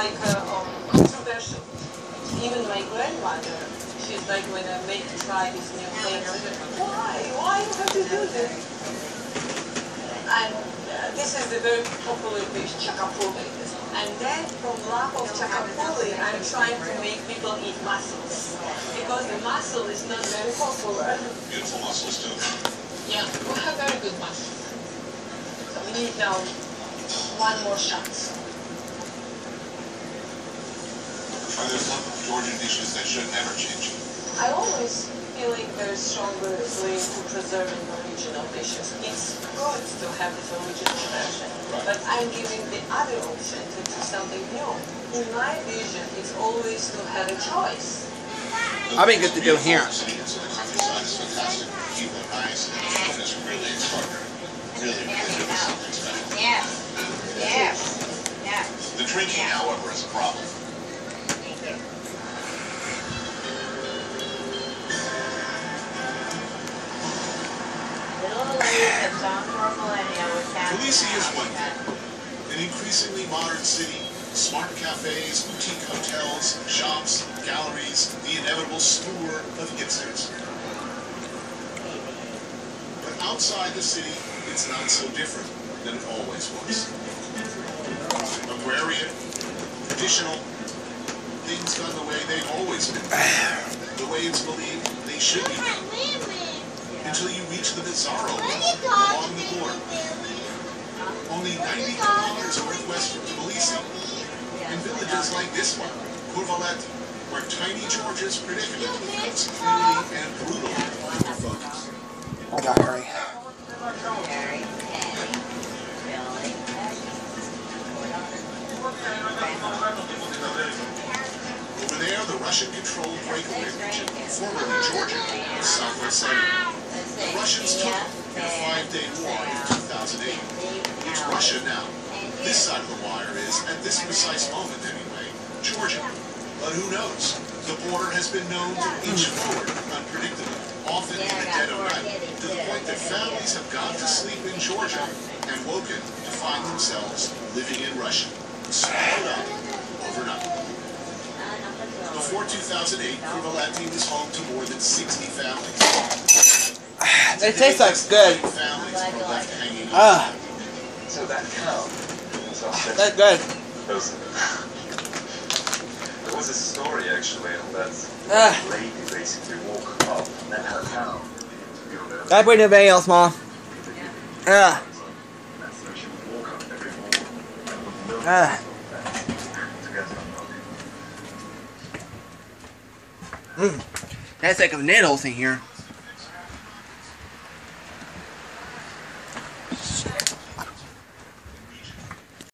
like uh, um, controversial. Even my grandmother, she's like when I make try this new thing, I was like, why? Why you have to do this? And uh, this is the very popular dish, chakapuli. And then from lack of chakapuli, I'm trying to make people eat mussels. Because the mussel is not very popular. Beautiful mussels too. Yeah, we have very good mussels. So we need now one more shot. Are there some Georgian dishes that should never change? I always feel like there's stronger way to preserve the original dishes. It's good to have this original version, but I'm giving the other option to do something new. In my vision, it's always to have a choice. I think it's to do here. The city is- the countryside is Tbilisi is one thing. An increasingly modern city, smart cafes, boutique hotels, shops, galleries, the inevitable store of hipsters. But outside the city, it's not so different than it always was. Agrarian, traditional, things done the way they've always been. The way it's believed they should be. Until you reach the bizarro along the border. Only 90 kilometers northwest from Tbilisi, in villages like this one, Kurvaleti, where tiny Georgia's predicament becomes clearly and brutally under focus. I got Harry. Mary, Patty, Billy. Over there, the Russian-controlled breakaway region, formerly Georgia, was South Russians took in a five-day war in 2008. It's Russia now. This side of the wire is, at this precise moment anyway, Georgia. But who knows? The border has been known to inch hmm. forward unpredictably, often in the dead of night, to the point that families have gone to sleep in Georgia and woken to find themselves living in Russia. Swallowed up overnight. Before 2008, Kurvaleti was home to more than 60 families. They taste like good. Families were left. Ah, So that cow that's good. There was a story actually that Ah. lady basically woke up and then her cow. you bring the mom. Ah, And so she would walk up every morning and would milk ah. to get her milk. Mm. That's like a needles in here.